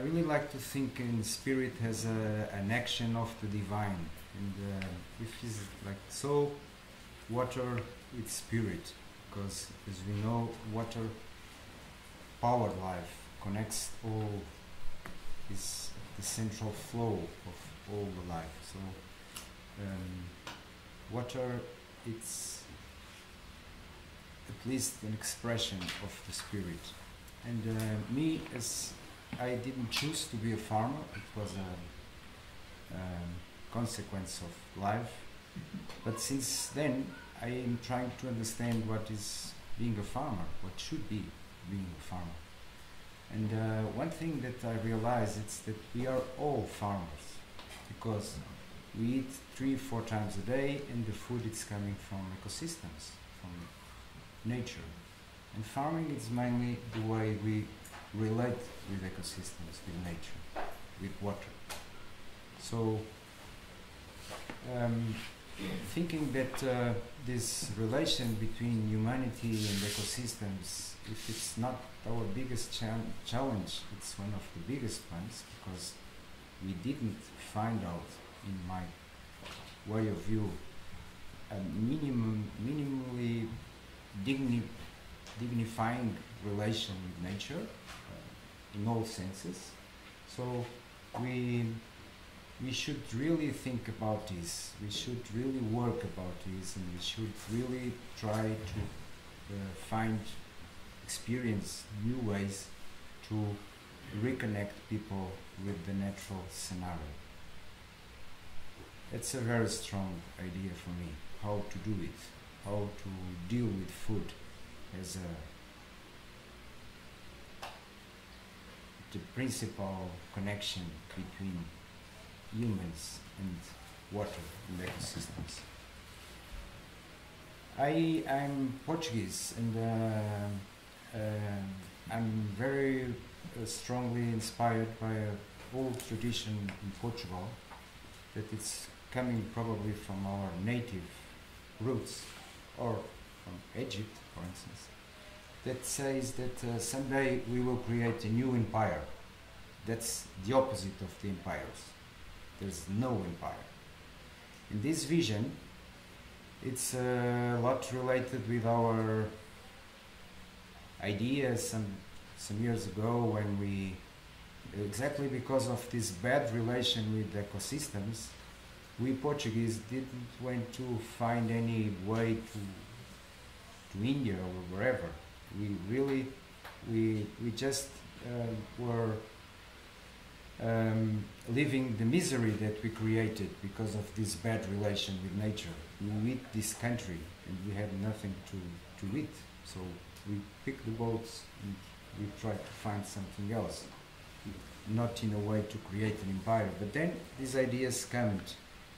really like to think in spirit as a, an action of the divine. And uh, if it's like so, water it's spirit, because as we know, water powered life connects all, is the central flow of all the life. So um, water it's at least an expression of the spirit. And uh, me, as I didn't choose to be a farmer, it was a, a consequence of life. But since then, I am trying to understand what is being a farmer, what should be being a farmer. And uh, one thing that I realize is that we are all farmers because we eat three, four times a day, and the food is coming from ecosystems, from nature. And farming is mainly the way we relate with ecosystems, with nature, with water. So, um, thinking that uh, this relation between humanity and ecosystems, if it's not our biggest cha challenge, it's one of the biggest ones because we didn't find out, in my way of view, a minimum, minimally digni dignifying relation with nature in all senses. So we we should really think about this. We should really work about this, and we should really try to uh, find, experience new ways to reconnect people with the natural scenario. It's a very strong idea for me. How to do it, how to deal with food as a the principal connection between humans and water and ecosystems. I am Portuguese and uh, uh, I'm very uh, strongly inspired by a old tradition in Portugal that it's coming probably from our native roots or from Egypt, for instance, that says that uh, someday we will create a new empire. That's the opposite of the empires. There's no empire. In this vision, it's a lot related with our ideas some, some years ago when we, exactly because of this bad relation with ecosystems, we Portuguese didn't want to find any way to, to India or wherever. We really, we, we just uh, were um, living the misery that we created because of this bad relation with nature. We eat this country and we had nothing to, to eat. So we picked the boats and we tried to find something else. Not in a way to create an empire. But then these ideas came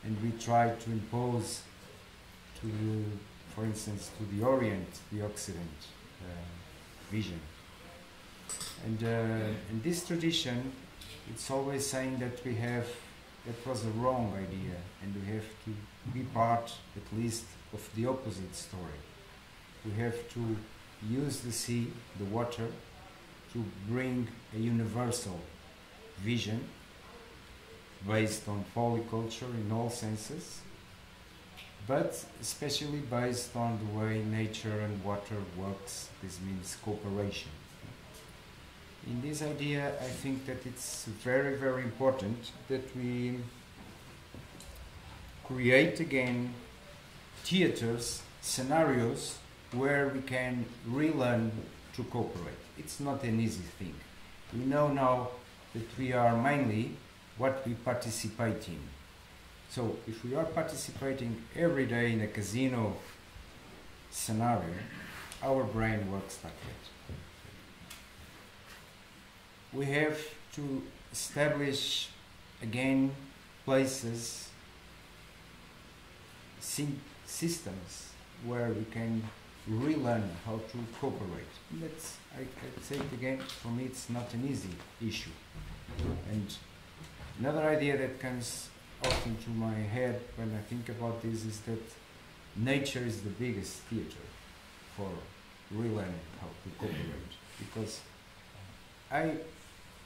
and we tried to impose to, for instance, to the Orient, the Occident vision. And uh, in this tradition, it's always saying that we have that was a wrong idea and we have to be part at least of the opposite story. We have to use the sea, the water, to bring a universal vision based on polyculture in all senses, but especially based on the way nature and water works. This means cooperation. In this idea, I think that it's very, very important that we create again theaters, scenarios where we can relearn to cooperate. It's not an easy thing. We know now that we are mainly what we participate in. So if we are participating every day in a casino scenario, our brain works like that. We have to establish again places, systems where we can relearn how to cooperate. That's, I, I say it again, for me it's not an easy issue. And another idea that comes often to my head when I think about this is that nature is the biggest theater for relearning how to cooperate. Because I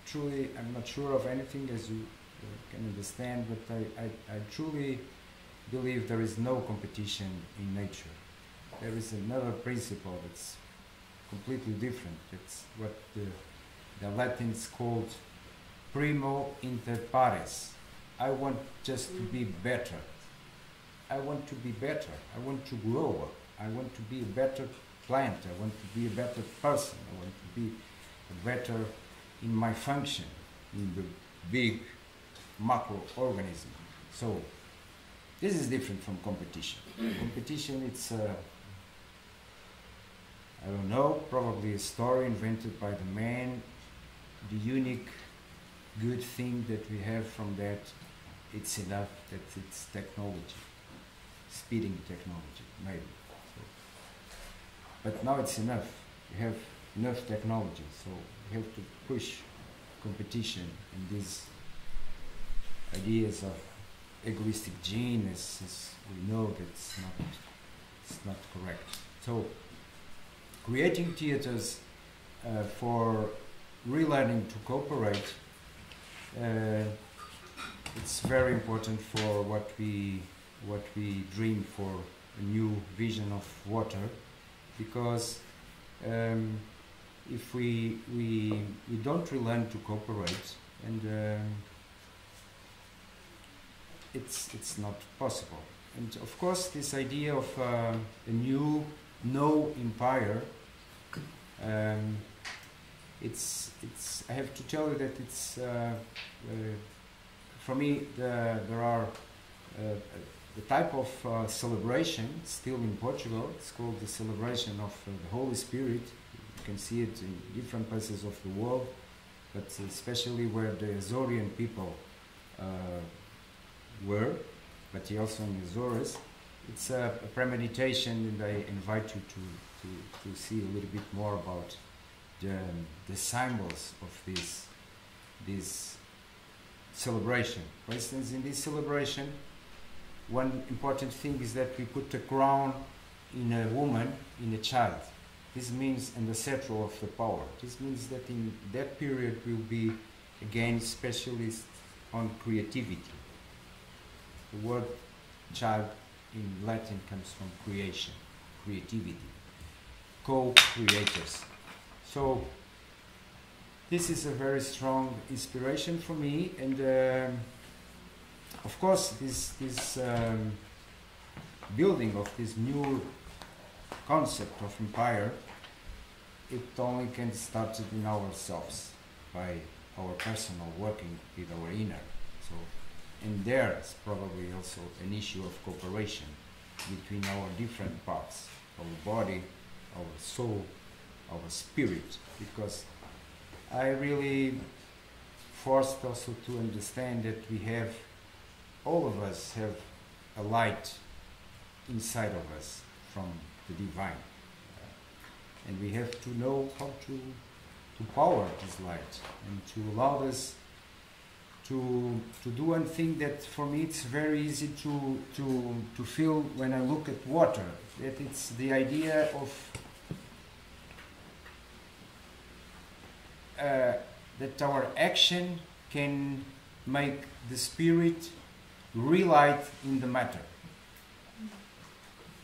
truly, I'm not sure of anything as you uh, can understand, but I, I, I truly believe there is no competition in nature. There is another principle that's completely different. It's what the, the Latins called primo inter pares. I want just to be better. I want to be better. I want to grow. I want to be a better plant. I want to be a better person. I want to be better in my function in the big macro organism. So this is different from competition. competition, it's uh, I don't know, probably a story invented by the man. The unique good thing that we have from that, it's enough that it's technology, speeding technology, maybe. So, but now it's enough. We have enough technology, so we have to push competition and these ideas of egoistic gene is we know that's not it's not correct. So creating theaters uh, for relearning to cooperate uh, it's very important for what we what we dream for a new vision of water because um, if we, we, we don't relearn to cooperate and um, it's, it's not possible. And of course this idea of uh, a new no empire um, it's, it's, I have to tell you that it's, uh, uh, for me, the, there are uh, the type of uh, celebration still in Portugal. It's called the celebration of uh, the Holy Spirit. You can see it in different places of the world, but especially where the Azorean people uh, were, but also in Azores. It's a, a premeditation, and I invite you to, to, to see a little bit more about the, the symbols of this, this celebration. For instance, in this celebration, one important thing is that we put a crown in a woman, in a child. This means in the central of the power. This means that in that period we'll be again specialists on creativity. The word child in Latin comes from creation, creativity, co-creators. So this is a very strong inspiration for me, and um, of course, this this um, building of this new concept of empire, it only can start in ourselves by our personal working with our inner. So, and there's probably also an issue of cooperation between our different parts, our body, our soul, our spirit, because I really forced also to understand that we have, all of us have a light inside of us from the divine. And we have to know how to, to power this light and to allow us to, to do one thing that for me it's very easy to, to, to feel when I look at water, that it's the idea of uh, that our action can make the spirit relight in the matter.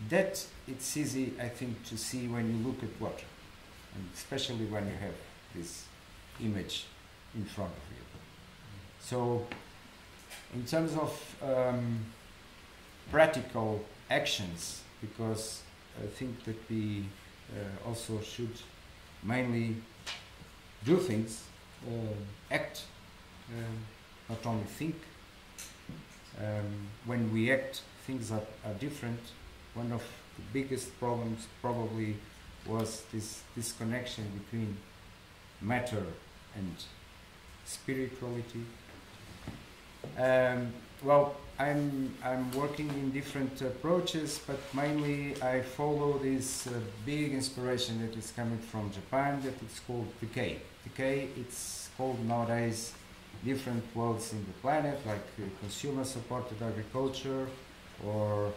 That it's easy, I think, to see when you look at water, and especially when you have this image in front of you. So, in terms of um, practical actions, because I think that we uh, also should mainly do things, uh, act, um, not only think. Um, when we act, things are, are different. One of the biggest problems probably was this disconnection between matter and spirituality. Um, well, I'm, I'm working in different approaches, but mainly I follow this uh, big inspiration that is coming from Japan that is called Teikei. Teikei, it's called nowadays different worlds in the planet, like uh, consumer-supported agriculture or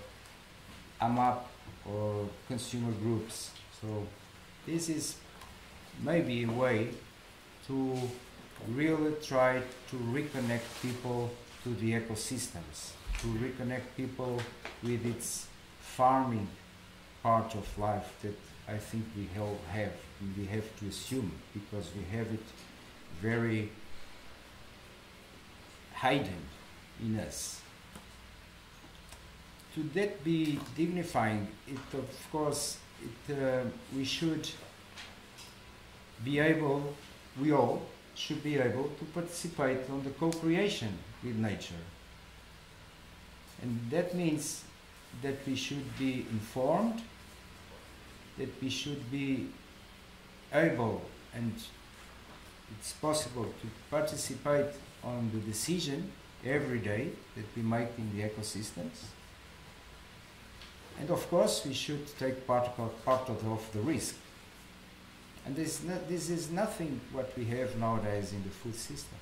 AMAP or consumer groups. So this is maybe a way to really try to reconnect people to the ecosystems, to reconnect people with its farming part of life that I think we all have, we have to assume because we have it very hidden in us. To that be dignifying, it of course, it, uh, we should be able, we all should be able to participate on the co-creation with nature. And that means that we should be informed, that we should be able and it's possible to participate on the decision every day that we make in the ecosystems. And of course, we should take part of, part of the risk. And this, this is nothing what we have nowadays in the food system.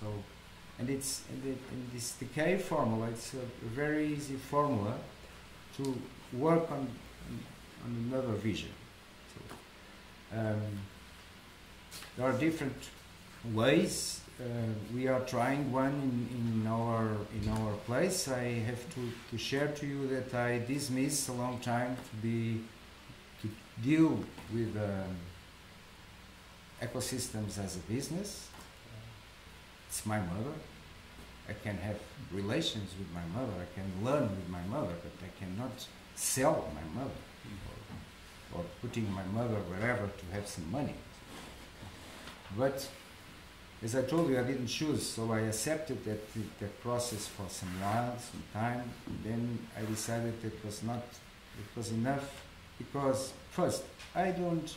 So, and it's and, and this Teikei formula. It's a, very easy formula to work on on another vision. So, um, there are different ways. Uh, we are trying one in, in our in our place. I have to, to share to you that I dismissed a long time to be to deal with um, ecosystems as a business. It's my mother. I can have relations with my mother. I can learn with my mother, but I cannot sell my mother putting my mother wherever to have some money. But as I told you, I didn't choose, so I accepted that that process for some while, some time. Then I decided it was not, it was enough, because first, I don't,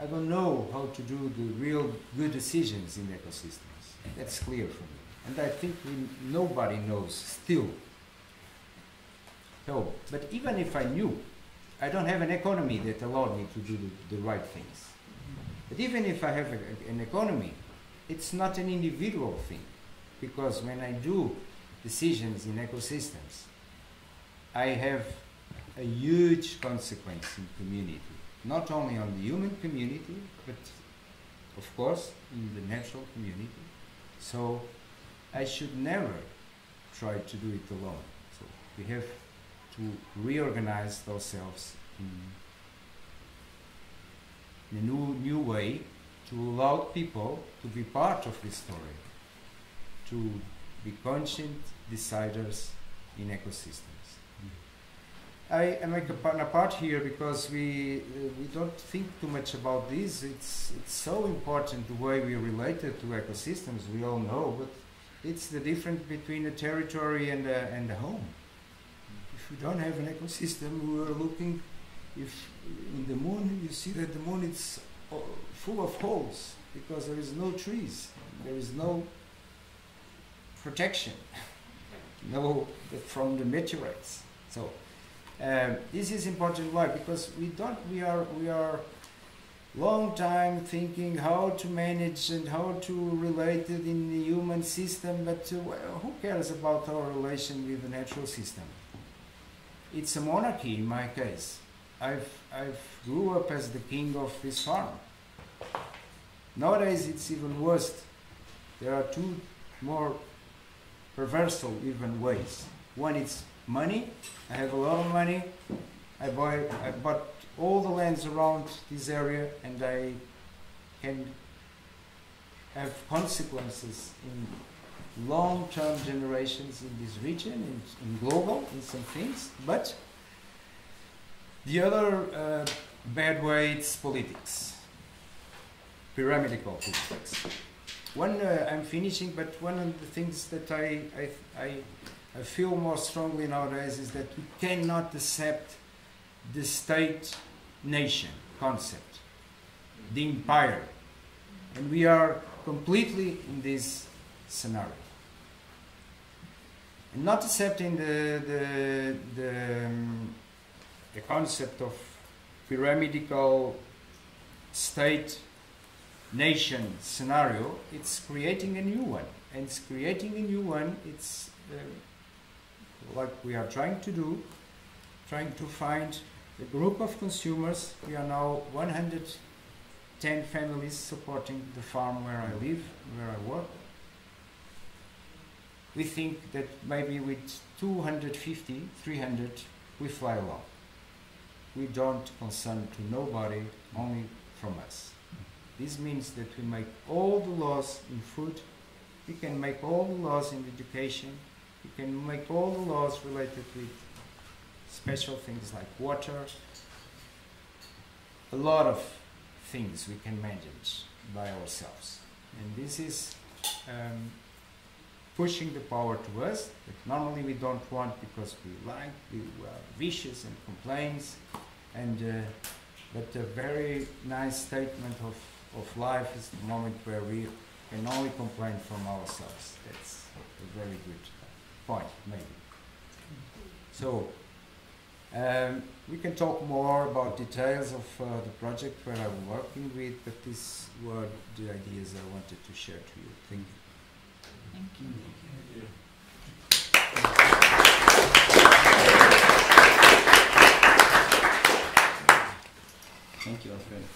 I don't know how to do the real good decisions in ecosystems. That's clear for me, and I think we, nobody knows still. So, but even if I knew, I don't have an economy that allowed me to do the, the right things. But even if I have a, an economy, it's not an individual thing. Because when I do decisions in ecosystems, I have a huge consequence in community. Not only on the human community, but of course in the natural community. So I should never try to do it alone. So we have to reorganize ourselves in a new, new way to allow people to be part of this story, to be conscient deciders in ecosystems. I, I make a, a part here because we uh, we don't think too much about this. It's it's so important the way we relate it to ecosystems. We all know, but it's the difference between a territory and a, and a home. If we don't have an ecosystem, we are looking if in the moon you see that the moon is full of holes because there is no trees, there is no protection, no from the meteorites. So um, this is important. Why? Because we don't. We are. We are long time thinking how to manage and how to relate it in the human system. But uh, who cares about our relation with the natural system? It's a monarchy in my case. I've, I've grew up as the king of this farm. Nowadays it's even worse. There are two more perversal even ways. One is money. I have a lot of money. I buy I bought all the lands around this area and I can have consequences in long-term generations in this region, in, in global, in some things, but the other uh, bad way is politics, pyramidical politics. One, uh, I'm finishing, but one of the things that I, I, I, I feel more strongly nowadays is that we cannot accept the state nation concept, the empire. And we are completely in this scenario. Not accepting the, the, the um, the concept of pyramidical state nation scenario, it's creating a new one. And it's creating a new one, it's uh, like we are trying to do, trying to find a group of consumers. We are now 110 families supporting the farm where I live, where I work. We think that maybe with 250, 300, we fly along. We don't concern to nobody, only from us. This means that we make all the laws in food, we can make all the laws in education, we can make all the laws related with special things like water, a lot of things we can manage by ourselves. And this is um, pushing the power to us that normally we don't want because we like, we are vicious and complains. And, uh, but a very nice statement of, of life is the moment where we can only complain from ourselves. That's a very good point, maybe. So, um, we can talk more about details of uh, the project where I'm working with, but these were the ideas I wanted to share to you. Thank you. Thank you. Thank you, Alfredo.